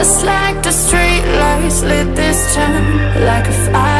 Just like the street lights lit this town Like a fire